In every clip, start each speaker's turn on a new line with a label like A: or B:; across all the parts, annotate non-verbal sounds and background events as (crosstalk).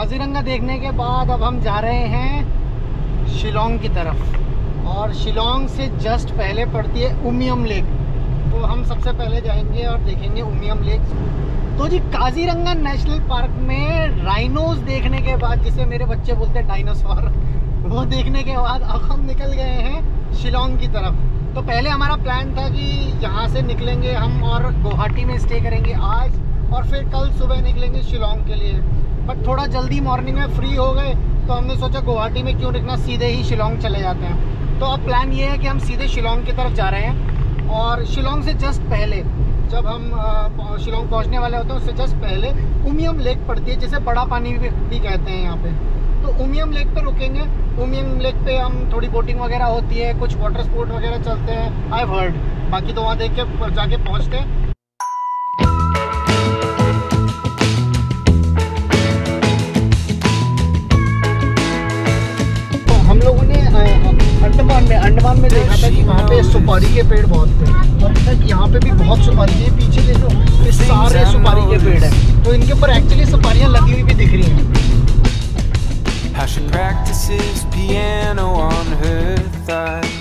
A: काजीरंगा देखने के बाद अब हम जा रहे हैं शिलोंग की तरफ़। और शिलोंग से जस्ट पहले पड़ती है उमियम लेक। तो हम सबसे पहले जाएँगे और देखेंगे उमियम लेक। तो जी, काजीरंगा नेशनल पार्क में राइनोज देखने के बाद, जिसे मेरे बच्चे बोलते हैं डायनासोर वो देखने के बाद अब हम निकल गए हैं शिलोंग की तरफ़। तो पहले हमारा प्लान था कि यहाँ से निकलेंगे हम और गुवाहाटी में स्टे करेंगे आज, और फिर कल सुबह निकलेंगे शिलोंग के लिए। बट थोड़ा जल्दी मॉर्निंग में फ्री हो गए तो हमने सोचा गुवाहाटी में क्यों निकलना सीधे ही शिलोंग चले जाते हैं। तो अब प्लान ये है कि हम सीधे शिलोंग की तरफ़ जा रहे हैं और शिलोंग से जस्ट पहले जब हम शिलोंग पहुँचने वाले होते हैं उससे जस्ट पहले उमियम लेक पड़ती है जिसे बड़ा पानी भी, भी कहते हैं यहाँ पे। तो उमियम लेक पे रुकेंगे। उमियम लेक पे हम थोड़ी बोटिंग वगैरह होती है कुछ वाटर स्पोर्ट वगैरह चलते हैं आई हर्ड बाकी तो वहाँ देख के जाके पहुँचते हैं। अंडमान में अंडमान में देखा था कि वहाँ पे सुपारी के पेड़ बहुत थे। और तक यहाँ पे भी बहुत सुपारी है पीछे देखो ये सारे सुपारी के पेड़ हैं। तो इनके ऊपर एक्चुअली सुपारियाँ लगी हुई भी दिख रही हैं।
B: How she practices piano on her thigh.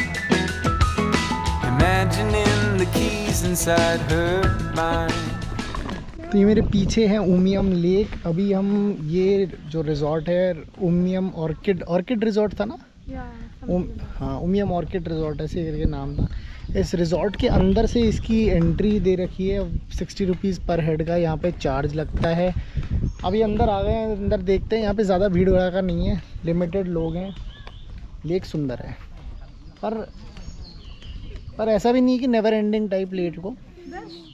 B: Imagining the keys inside her mind.
A: तो ये मेरे पीछे है उमियम लेक अभी हम ये जो रिजॉर्ट है उमियम ऑर्किड ऑर्किड रिजॉर्ट था ना? उम, हाँ उमियम ऑर्किड रिजॉर्ट ऐसे करके नाम था। इस रिजॉर्ट के अंदर से इसकी एंट्री दे रखी है सिक्सटी रुपीज़ पर हेड का यहाँ पे चार्ज लगता है। अभी अंदर आ गए हैं अंदर देखते हैं यहाँ पे ज़्यादा भीड़ का नहीं है लिमिटेड लोग हैं। लेक सुंदर है। पर पर ऐसा भी नहीं कि नेवर एंडिंग टाइप लेक को।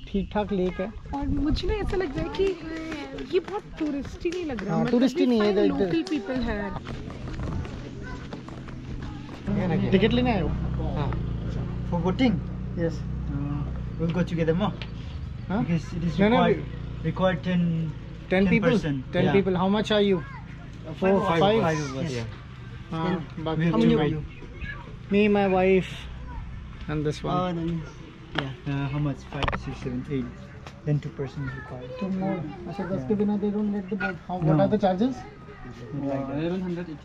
A: ठीक ठाक लेक है।
C: और मुझे ना ऐसा लग रहा है कि ये बहुत टूरिस्टी नहीं लग रहा।
A: हाँ,
C: मतलब
A: टूरिस्टी नहीं है,
C: लोकल पीपल है।
A: टिकट लिने
D: आयो for voting
A: yes
D: we'll go together more.
A: Huh?
D: because it is required, required 10
A: 10 people.
D: 10 yeah.
A: people. How much are you?
D: Uh,
A: Four
D: five, five, five
A: yes.
D: yeah.
A: Uh,
D: how
A: many
D: are
A: you. me my wife and this one.
D: Oh, then, yeah. Uh, how much? Five six seven eight. Then two persons required.
A: Two more. Yeah. Asha, yeah. they don't let the boat how,
D: no.
A: what are the charges?
D: Uh, 1180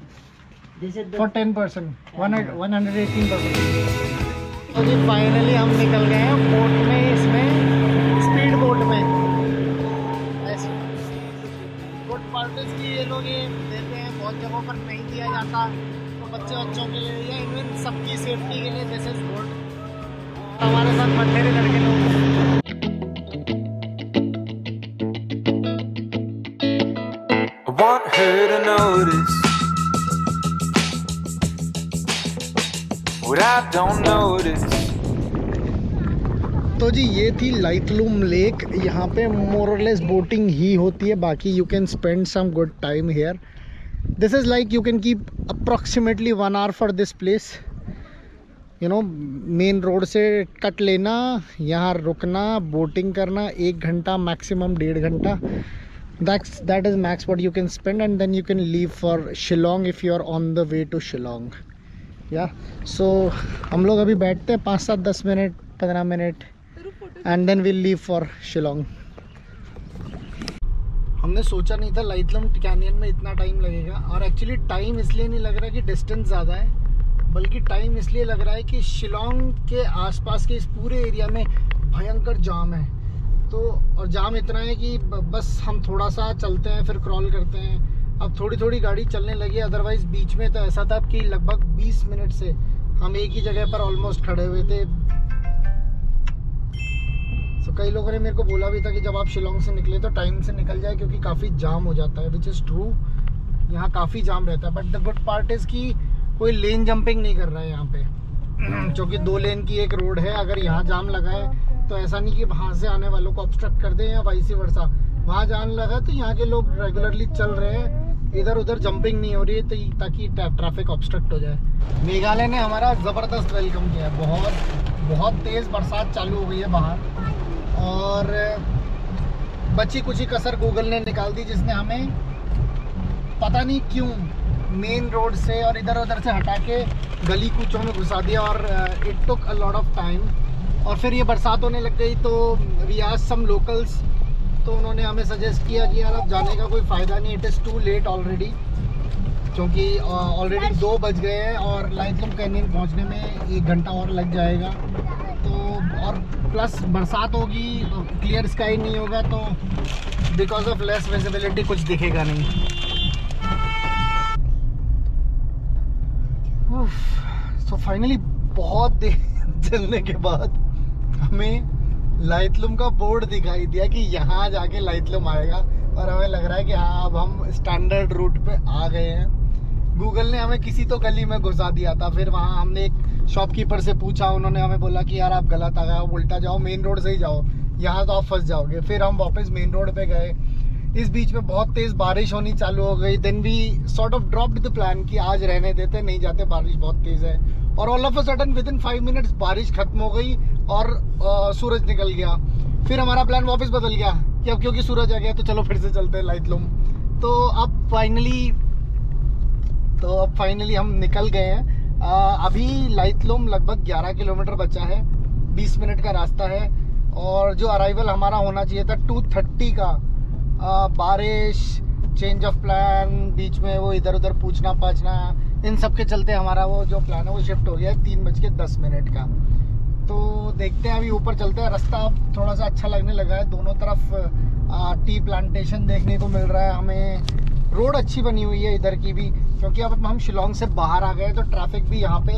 A: For 10 percent one hundred eighteen तो जी finally हम निकल गए हैं boat में इसमें speed boat में boat parties की ये लोग ये देते हैं बहुत जगहों पर नहीं दिया जाता। तो बच्चे बच्चों के लिए या इवन सबकी सेफ्टी के लिए जैसे बोट हमारे साथ मंडेरे लड़के लोग।
B: Want her to notice
A: तो जी, ये थी लाइटलूम लेक यहाँ पे मोरलेस बोटिंग ही होती है. बाकी you can spend some good time here this is like you can keep approximately one hour for this place you know main road से कट लेना, यहाँ रुकना बोटिंग करना, एक घंटा मैक्सिमम डेढ़ घंटा. That's that is max what you can spend and then you can leave for Shillong if you are on the way to Shillong या सो हम लोग अभी बैठते हैं पाँच सात दस मिनट, पंद्रह minute and then will leave for Shillong हमने सोचा नहीं था लाइटलम कैनियन में इतना टाइम लगेगा, और एक्चुअली टाइम इसलिए नहीं लग रहा कि डिस्टेंस ज़्यादा है, बल्कि टाइम इसलिए लग रहा है कि शिलोंग के आसपास के इस पूरे एरिया में भयंकर जाम है। तो और जाम इतना है कि बस हम थोड़ा सा चलते हैं, फिर क्रॉल करते हैं। अब थोड़ी थोड़ी गाड़ी चलने लगी अदरवाइज़ बीच में तो ऐसा था कि लगभग 20 मिनट से हम एक ही जगह पर ऑलमोस्ट खड़े हुए थे। सो कई लोगों ने मेरे को बोला भी था कि जब आप शिलोंग से निकले तो टाइम से निकल जाए क्योंकि काफ़ी जाम हो जाता है विच इज़ ट्रू यहाँ काफ़ी जाम रहता है but the good part is कि कोई लेन जंपिंग नहीं कर रहा है यहाँ पे। (clears throat) क्योंकि दो लेन की एक रोड है। अगर यहाँ जाम लगा है तो ऐसा नहीं कि वहाँ से आने वालों को ऑब्स्ट्रक्ट कर दें या वाइसी वर्षा वहाँ जाम लगा तो यहाँ के लोग रेगुलरली चल रहे हैं। इधर उधर जंपिंग नहीं हो रही है तो ताकि ट्रैफ़िक ऑब्स्ट्रक्ट हो जाए। मेघालय ने हमारा ज़बरदस्त वेलकम किया है। बहुत बहुत तेज़ बरसात चालू हो गई है बाहर। और बची कुछ ही कसर गूगल ने निकाल दी, जिसने हमें पता नहीं क्यों मेन रोड से और इधर उधर से हटा के गली कूचों में घुसा दिया और it took a lot of time और फिर ये बरसात होने लग गई तो वी आज सम लोकल्स तो उन्होंने हमें सजेस्ट किया कि यार अब जाने का कोई फ़ायदा नहीं it is too late already क्योंकि ऑलरेडी दो बज गए हैं और लाइटलूम कैनियन पहुँचने में एक घंटा और लग जाएगा। तो और प्लस बरसात होगी क्लियर स्काई नहीं होगा तो बिकॉज़ ऑफ़ लेस विजिबिलिटी कुछ दिखेगा नहीं। सो फाइनली बहुत देर (laughs) चलने के बाद हमें लाइटलूम का बोर्ड दिखाई दिया कि यहाँ जाके लाइटलूम आएगा। और हमें लग रहा है कि हाँ अब हम स्टैंडर्ड रूट पे आ गए हैं। गूगल ने हमें किसी तो गली में घुसा दिया था। फिर वहाँ हमने एक शॉपकीपर से पूछा, उन्होंने हमें बोला कि यार आप गलत आ गए आप उल्टा जाओ मेन रोड से ही जाओ। यहाँ तो आप फंस जाओगे। फिर हम वापस मेन रोड पे गए। इस बीच में बहुत तेज़ बारिश होनी चालू हो गई। Then we sort of dropped the plan कि आज रहने देते, नहीं जाते, बारिश बहुत तेज़ है। और all of a sudden within five minutes बारिश खत्म हो गई। और आ, सूरज निकल गया। फिर हमारा प्लान वापस बदल गया कि अब क्योंकि सूरज आ गया तो चलो फिर से चलते हैं लाइट लूम तो अब फाइनली तो अब फाइनली हम निकल गए हैं। आ, अभी लाइट लूम लगभग 11 किलोमीटर बचा है। 20 मिनट का रास्ता है। और जो अराइवल हमारा होना चाहिए था 230 का आ, बारिश चेंज ऑफ़ प्लान बीच में वो इधर उधर पूछना पाछना इन सब के चलते हमारा वो जो प्लान है वो शिफ्ट हो गया है तीन बज के दस मिनट का। तो देखते हैं, अभी ऊपर चलते हैं। रास्ता अब थोड़ा सा अच्छा लगने लगा है। दोनों तरफ़ टी प्लांटेशन देखने को मिल रहा है। हमें रोड अच्छी बनी हुई है इधर की भी, क्योंकि अब हम शिलोंग से बाहर आ गए तो ट्रैफ़िक भी यहाँ पे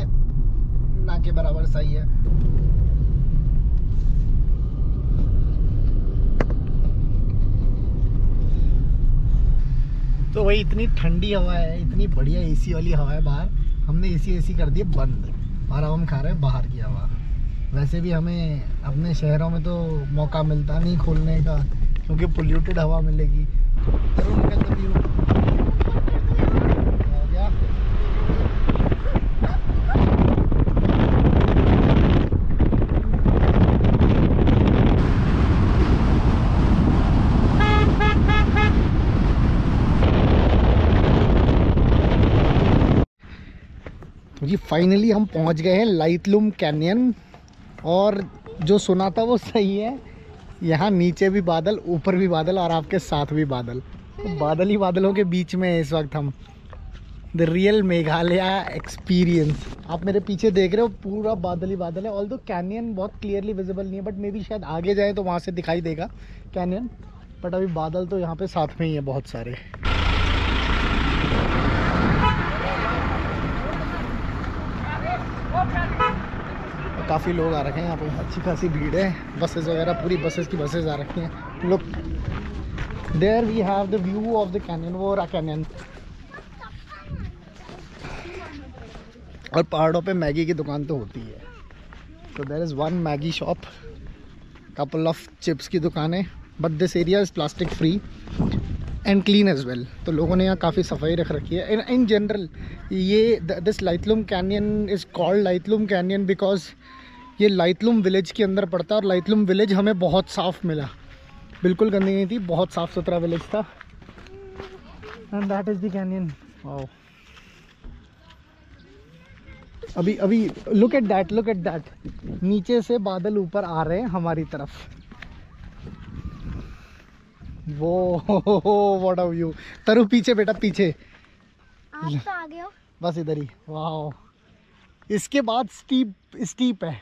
A: ना के बराबर सही है। तो वही इतनी ठंडी हवा है, इतनी बढ़िया एसी वाली हवा है बाहर। हमने एसी एसी कर दिए बंद। और अब हम खा रहे हैं बाहर की हवा। वैसे भी हमें अपने शहरों में तो मौका मिलता नहीं खोलने का, क्योंकि पोल्यूटेड हवा मिलेगी। हो तो फाइनली हम पहुँच गए हैं लाइटलूम कैनियन और जो सुना था वो सही है। यहाँ नीचे भी बादल, ऊपर भी बादल और आपके साथ भी बादल। तो बादल ही बादलों के बीच में हैं इस वक्त हम। द रियल मेघालय एक्सपीरियंस आप मेरे पीछे देख रहे हो, पूरा बादल ही बादल है। ऑल दो कैनियन बहुत क्लियरली विजिबल नहीं है बट मे बी शायद आगे जाए तो वहाँ से दिखाई देगा कैनियन बट अभी बादल तो यहाँ पे साथ में ही है बहुत सारे। काफ़ी लोग आ रखे हैं, यहाँ पे अच्छी खासी भीड़ है। बसेस वगैरह, पूरी बसेस की बसेस आ रखी हैं। लोग there we have the view of the canyon वो रहा कैनियन और पहाड़ों पे मैगी की दुकान तो होती है। तो there is one Maggi shop couple of chips की दुकानें but this area is plastic free and clean as well तो लोगों ने यहाँ काफ़ी सफ़ाई रख रखी है। इन जनरल ये this Laitlum canyon is called Laitlum canyon because ये लाइटलूम विलेज के अंदर पड़ता है और लाइटलूम विलेज हमें बहुत साफ़ मिला। बिल्कुल गंदी नहीं थी बहुत साफ़ सुथरा विलेज था। And that is the canyon wow अभी अभी look at that look at that नीचे से बादल ऊपर आ रहे हैं हमारी तरफ़। वो वॉट अ व्यू तरु पीछे बेटा पीछे।
C: आप तो आ गए हो।
A: बस इधर ही। वाह इसके बाद स्टीप स्टीप है।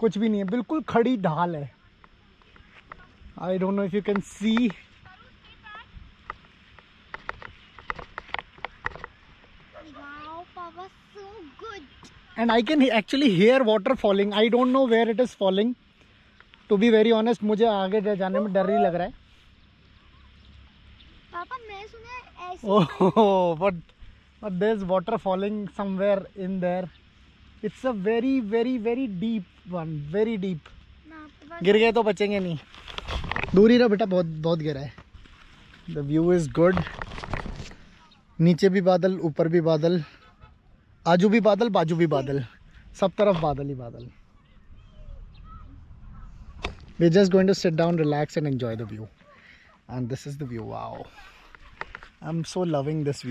A: कुछ भी नहीं है। बिल्कुल खड़ी ढाल है। I don't know if you can see and I can actually hear water falling I don't know where it is falling to be very honest मुझे आगे जाने में डर ही लग रहा है।
C: But but there is
A: water falling somewhere in there it's a very very very deep very deep.
C: ना आपके पास
A: गिर गए तो बचेंगे नहीं। दूर रहो बेटा बहुत बहुत गिरा है। द व्यू इज़ गुड नीचे भी बादल ऊपर भी बादल। आजू भी बादल बाजू भी बादल। सब तरफ़ बादल ही बादल। We just going to sit down relax and enjoy the view and this is the view wow I am so loving this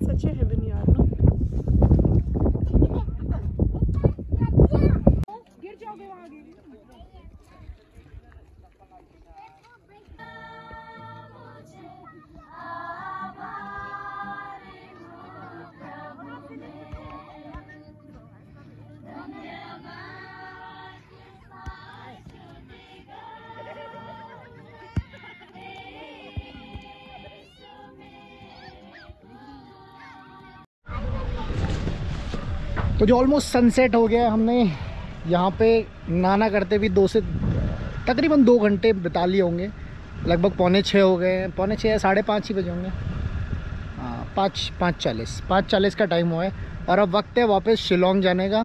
C: Such Saçı heben yarın.
A: तो जो ऑलमोस्ट सनसेट हो गया हमने यहाँ पे नाना करते भी दो से, तकरीबन दो घंटे बिता लिए होंगे। लगभग पौने छः हो गए हैं। पौने छः या साढ़े पाँच ही बजे होंगे। हाँ पाँच पाँच चालीस पाँच चालीस का टाइम हुआ है। और अब वक्त है वापस शिलोंग जाने का।